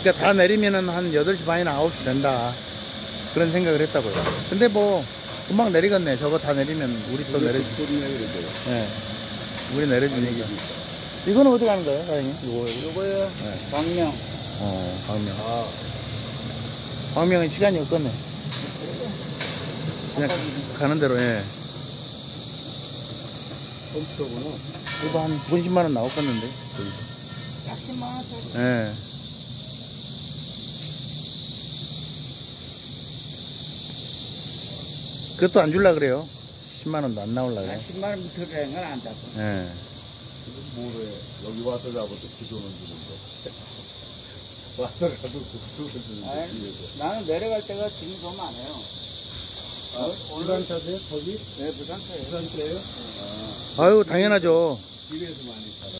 그러니까 다 내리면은 한 8시 반이나 9시 된다. 그런 생각을 했다고요. 근데 뭐, 금방 내리겠네. 저거 다 내리면 우리 또 내려, 소리네 그래도. 예. 우리 내려주니까. 이거는 어디 가는 거예요, 사장님? 이거, 요거요. 네. 광명. 어, 광명. 아, 광명은 시간이 없겠네. 그냥 가는 대로, 예. 컴퓨터구나. 이거 한 90만 원 나왔겠는데? 110만 원짜리. 예. 그것도 안 줄라 그래요. 10만 원도 안 나올라 그래. 10만 원 밑으로 되는 건안 잡고. 예. 뭐래. 여기 와서 잡아도 기도는 주는데. 와서 가도 기도는 주는데. 나는 내려갈 때가 지금 더 많아요. 아, 부산 차세요? 거기? 네, 부산 차예요. 부산 차예요? 아유, 당연하죠. 길에서 많이